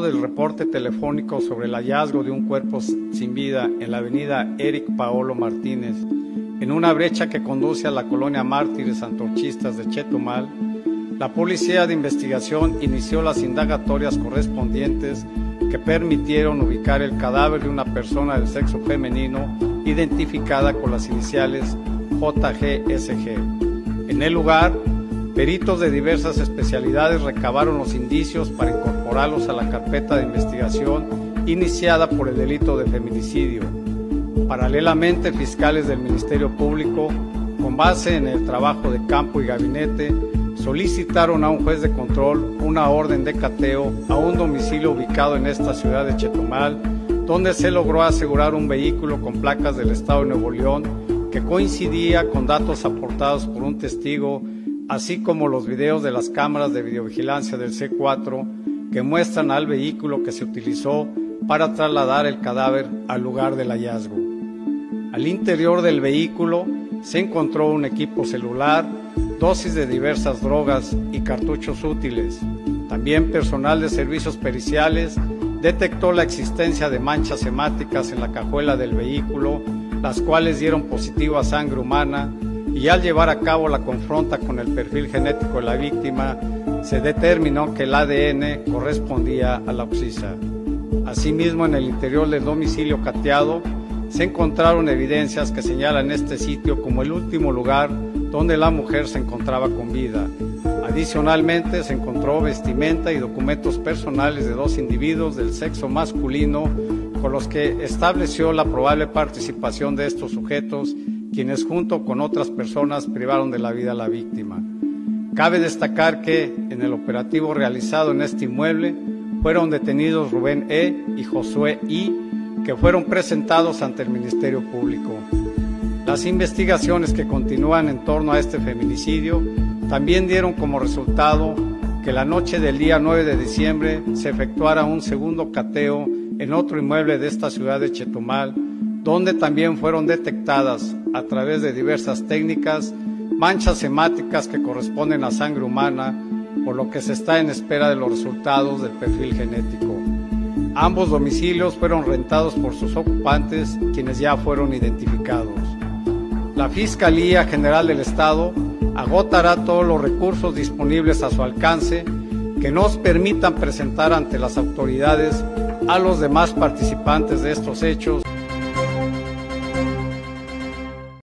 del reporte telefónico sobre el hallazgo de un cuerpo sin vida en la avenida Eric Paolo Martínez, en una brecha que conduce a la colonia Mártires Antorchistas de Chetumal, la Policía de Investigación inició las indagatorias correspondientes que permitieron ubicar el cadáver de una persona del sexo femenino identificada con las iniciales JGSG. En el lugar, peritos de diversas especialidades recabaron los indicios para a la carpeta de investigación iniciada por el delito de feminicidio. Paralelamente, fiscales del Ministerio Público, con base en el trabajo de campo y gabinete, solicitaron a un juez de control una orden de cateo a un domicilio ubicado en esta ciudad de Chetumal, donde se logró asegurar un vehículo con placas del Estado de Nuevo León que coincidía con datos aportados por un testigo, así como los videos de las cámaras de videovigilancia del C4 que muestran al vehículo que se utilizó para trasladar el cadáver al lugar del hallazgo. Al interior del vehículo se encontró un equipo celular, dosis de diversas drogas y cartuchos útiles. También personal de servicios periciales detectó la existencia de manchas hemáticas en la cajuela del vehículo, las cuales dieron positivo a sangre humana y al llevar a cabo la confronta con el perfil genético de la víctima, se determinó que el ADN correspondía a la oxisa. Asimismo, en el interior del domicilio cateado se encontraron evidencias que señalan este sitio como el último lugar donde la mujer se encontraba con vida. Adicionalmente, se encontró vestimenta y documentos personales de dos individuos del sexo masculino con los que estableció la probable participación de estos sujetos, quienes junto con otras personas privaron de la vida a la víctima. Cabe destacar que en el operativo realizado en este inmueble fueron detenidos Rubén E. y Josué I, que fueron presentados ante el Ministerio Público. Las investigaciones que continúan en torno a este feminicidio también dieron como resultado que la noche del día 9 de diciembre se efectuara un segundo cateo en otro inmueble de esta ciudad de Chetumal, donde también fueron detectadas a través de diversas técnicas manchas hemáticas que corresponden a sangre humana, por lo que se está en espera de los resultados del perfil genético. Ambos domicilios fueron rentados por sus ocupantes, quienes ya fueron identificados. La Fiscalía General del Estado agotará todos los recursos disponibles a su alcance que nos permitan presentar ante las autoridades a los demás participantes de estos hechos.